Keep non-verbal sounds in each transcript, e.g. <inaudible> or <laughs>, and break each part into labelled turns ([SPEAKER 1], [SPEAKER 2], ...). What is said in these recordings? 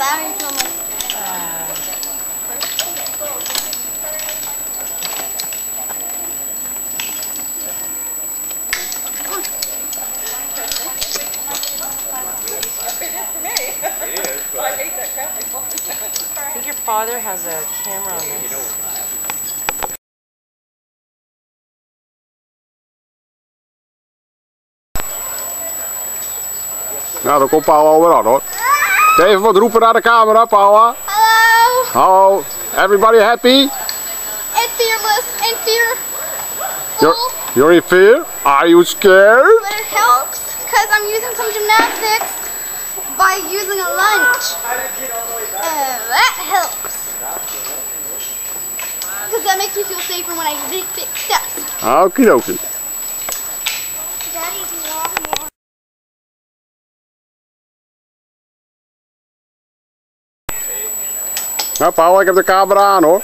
[SPEAKER 1] battery's almost I think your father has a camera on this.
[SPEAKER 2] Now the có bao over đó. Even wat roepen naar de camera, Paula.
[SPEAKER 3] Hello,
[SPEAKER 2] Hallo. Everybody happy?
[SPEAKER 3] and fearless, and fear.
[SPEAKER 2] You're, you're in fear? Are you scared?
[SPEAKER 3] But it helps because I'm using some gymnastics by using a lunge. And that helps. Because that makes me feel safer when I take big steps.
[SPEAKER 2] Okie dokie.
[SPEAKER 3] Daddy, do you want more?
[SPEAKER 2] Nou Paula, ik heb de camera aan hoor.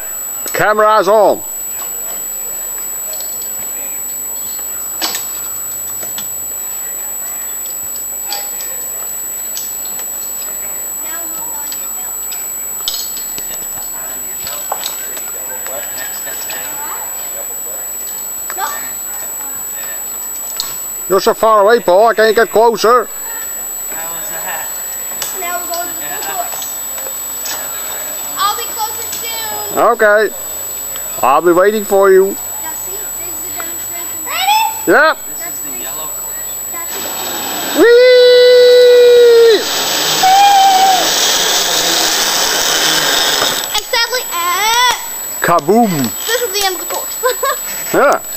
[SPEAKER 2] Camera is on.
[SPEAKER 3] Now on.
[SPEAKER 2] You're so far away, Paul. I can't get closer?
[SPEAKER 4] How was that?
[SPEAKER 3] Now we're going to the course. I'll be closer soon.
[SPEAKER 2] Okay. I'll be waiting for you.
[SPEAKER 3] Now see, this is a demonstration. Ready?
[SPEAKER 2] Yep.
[SPEAKER 4] This is the yellow
[SPEAKER 2] Whee!
[SPEAKER 3] Sadly, eh,
[SPEAKER 2] Kaboom!
[SPEAKER 3] this is the end of the course. <laughs>
[SPEAKER 2] Ja.